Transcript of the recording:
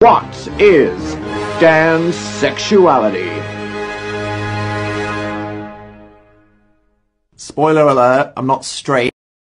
What is Dan's sexuality? Spoiler alert, I'm not straight.